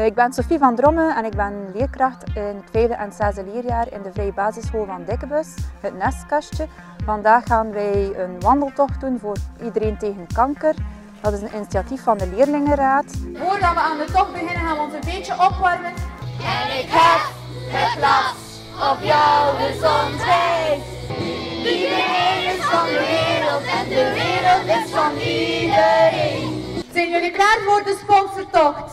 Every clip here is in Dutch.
Eh, Ik ben Sophie van Dromme en ik ben leerkracht in het vijfde en zesde leerjaar in de Vrije Basisschool van Dikkebus, het Nestkastje. Vandaag gaan wij een wandeltocht doen voor iedereen tegen kanker. Dat is een initiatief van de Leerlingenraad. Voordat we aan de tocht beginnen gaan we ons een beetje opwarmen. En ik heb het glas op jouw gezondheid. Iedereen is van de wereld en de wereld is van iedereen. Zijn jullie klaar voor de sponsortocht?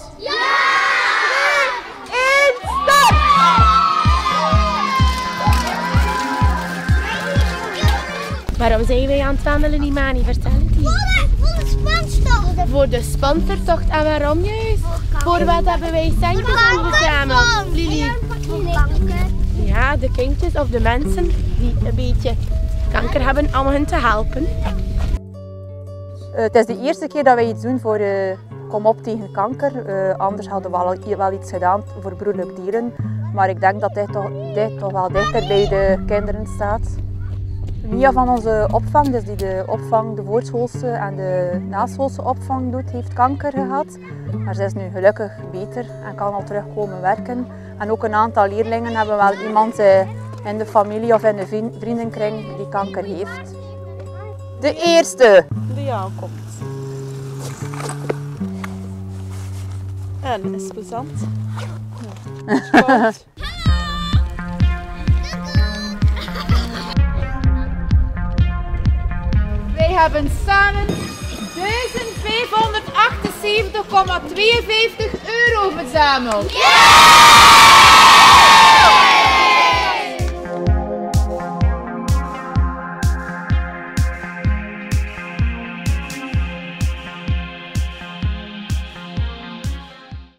Waarom zijn wij aan het wandelen, Imani? Vertel het eens. Voor de sponsortocht. Voor de sponsortocht. En waarom juist? Voor wat hebben wij centjes ingezameld, Lili? Ja, de kindjes of de mensen die een beetje kanker hebben, om hen te helpen. Eh, het is de eerste keer dat wij iets doen voor eh, Kom op tegen kanker. Eh, anders hadden we al, wel iets gedaan voor broederlijk dieren. Maar ik denk dat dit toch, dit toch wel dichter bij de kinderen staat. Mia van onze opvang, dus die de opvang, de voorschoolse en de naschoolse opvang doet, heeft kanker gehad. Maar ze is nu gelukkig beter en kan al terugkomen werken. En ook een aantal leerlingen hebben wel iemand eh, in de familie of in de vriend- vriendenkring die kanker heeft. De eerste! De aankomst. En is plezant? Ja. hebben samen 1578,52 euro verzameld.